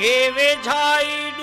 के वेझाईडू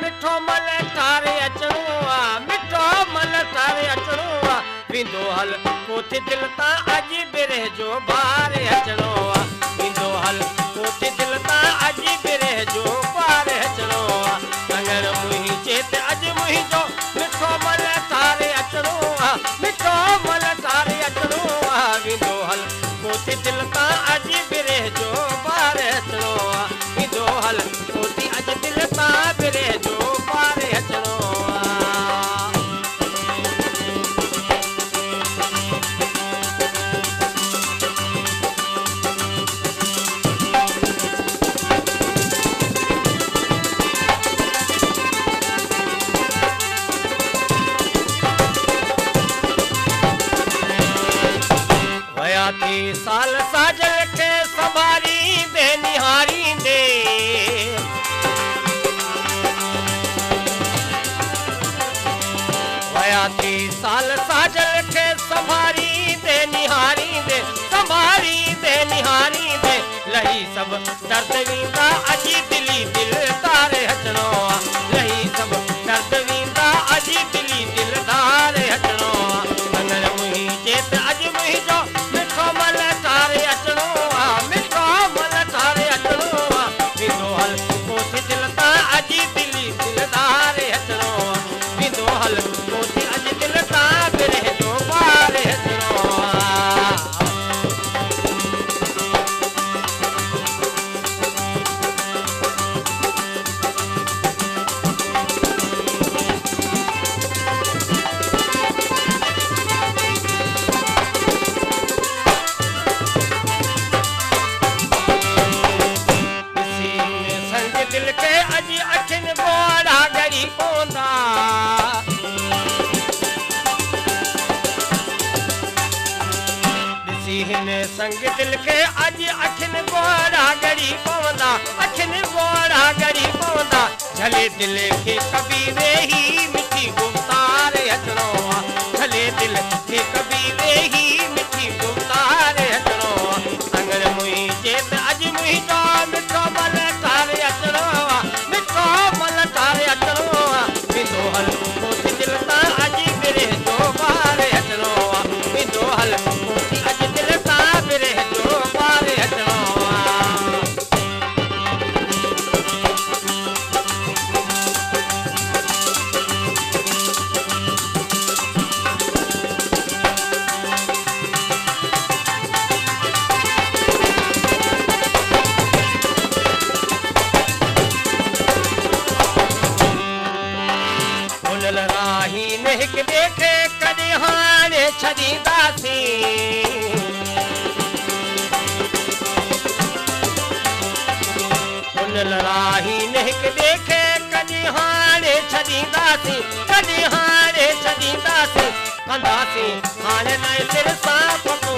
मिठो मल ठारे अचिणो आहे ويندو هل ڪوٺي دل تان اڄ بره جو ٻار اچڻو آهي ويندو هل ڪوٺي دل تان اڄ बाकी साल साजल के संभारी दे, निहारी दे, संभारी दे, निहारी दे। लही सब दर्द वीता, अजी दिली दिल तारे हचनो लही सब سنگ دل کي اڄ اکين بوڙا ڳري پوندا اکين بوڙا ڳري پوندا جهلي دل کي ڇڏينداسين هنل راهي نه هڪ ڏيکي ڪڏهن هاڻي ڇڏينداسين ڪڏهن هاڻي ڇڏينداسين ڪنداسين هاڻي نئي سر سان پڪو